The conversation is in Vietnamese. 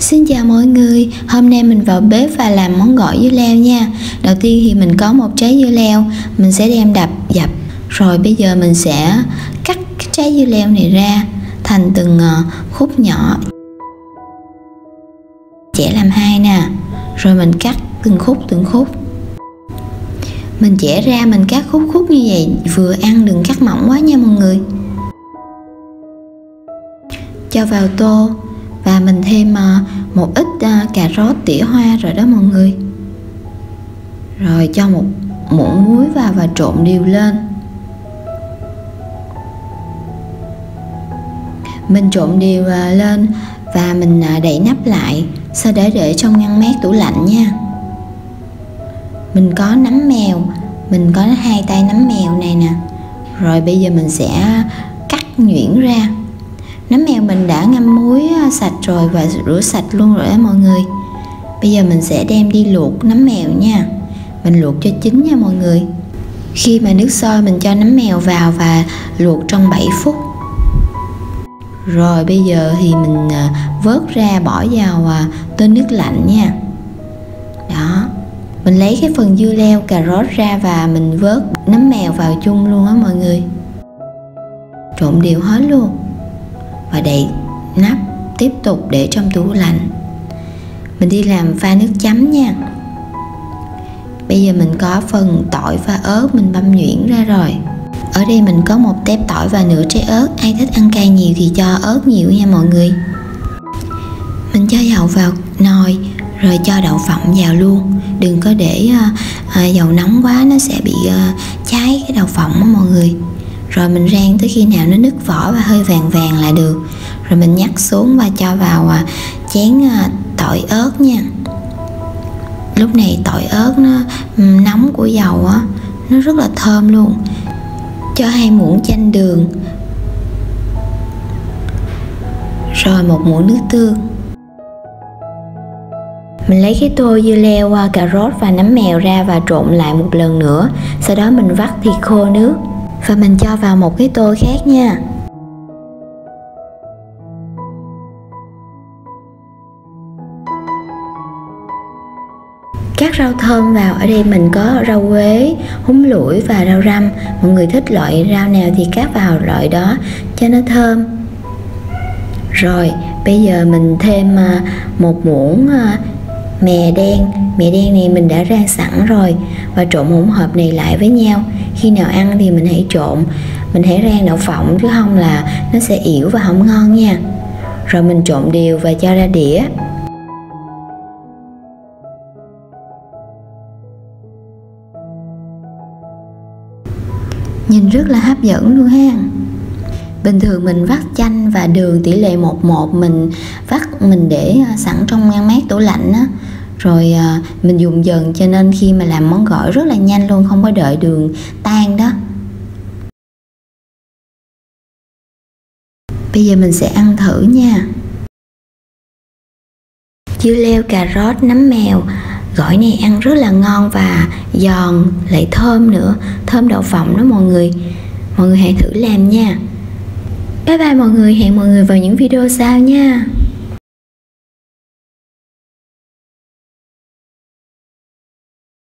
Xin chào mọi người, hôm nay mình vào bếp và làm món gỏi dưa leo nha. Đầu tiên thì mình có một trái dưa leo, mình sẽ đem đập dập. Rồi bây giờ mình sẽ cắt cái trái dưa leo này ra thành từng ờ, khúc nhỏ. Chẻ làm hai nè, rồi mình cắt từng khúc từng khúc. Mình chẻ ra mình cắt khúc khúc như vậy vừa ăn đừng cắt mỏng quá nha mọi người. Cho vào tô và mình thêm ờ, một ít ờ, cà rốt, tỉa hoa rồi đó mọi người. Rồi cho một muỗng muối vào và trộn đều lên. Mình trộn đều ờ, lên và mình đậy nắp lại, sau để để trong ngăn mát tủ lạnh nha. Mình có nấm mèo, mình có hai tay nấm mèo này nè. Rồi bây giờ mình sẽ cắt nhuyễn ra nấm mèo mình đã ngâm muối à, sạch rồi và rửa sạch luôn rồi đó mọi người bây giờ mình sẽ đem đi luộc nấm mèo nha. Mình luộc cho chín nha mọi người. Khi mà nước sôi mình cho nấm mèo vào và luộc trong 7 phút. Rồi bây giờ thì mình à, vớt ra bỏ vào à, tô nước lạnh nha. Đó. Mình lấy cái phần dưa leo cà rốt ra và mình vớt nấm mèo vào chung luôn á mọi người. Trộn đều hết luôn và đậy nắp tiếp tục để trong tủ lạnh. Mình đi làm pha nước chấm nha. Bây giờ mình có phần tỏi và ớt mình băm nhuyễn ra rồi. Ở đây mình có một tép tỏi và nửa trái ớt. Ai thích ăn cay nhiều thì cho ớt nhiều nha mọi người. Mình cho dầu vào nồi rồi cho đậu phộng vào luôn. Đừng có để uh, dầu nóng quá nó sẽ bị uh, cháy cái đậu phộng đó mọi người rồi mình rang tới khi nào nó nứt vỏ và hơi vàng vàng là được. Rồi mình nhắc xuống và cho vào à, chén à, tỏi ớt nha. Lúc này tỏi ớt nó nóng của dầu á, nó rất là thơm luôn. Cho hai muỗng chanh đường. Rồi một muỗng nước tương. Mình lấy cái tô dưa leo qua cà rốt và nấm mèo ra và trộn lại một lần nữa. Sau đó mình vắt thịt khô nước và mình cho vào một cái tô khác nha. Các rau thơm vào ở đây mình có rau quế, húng lủi và rau răm. Mọi người thích loại rau nào thì cắt vào loại đó cho nó thơm. Rồi, bây giờ mình thêm à, một muỗng à, mè đen. Mè đen này mình đã rang sẵn rồi. Và trộn hỗn hợp này lại với nhau. Khi nào ăn thì mình hãy trộn. Mình hãy rang đậu phộng, chứ không là nó sẽ yếu và không ngon nha. Rồi mình trộn đều và cho ra đĩa. Nhìn rất là hấp dẫn luôn ha. Bình thường mình vắt chanh và đường tỷ lệ một một mình vắt mình để à, sẵn trong ngăn mát tủ lạnh á. Rồi à, mình dùng dần cho nên khi mà làm món gỏi rất là nhanh luôn, không có đợi đường tan đó. Bây giờ mình sẽ ăn thử nha. Dưa leo cà rốt nấm mèo. Gỏi này ăn rất là ngon và giòn, lại thơm nữa, thơm đậu phộng đó mọi người. Mọi người hãy thử làm nha bye bye mọi người hẹn mọi người vào những video sau nha.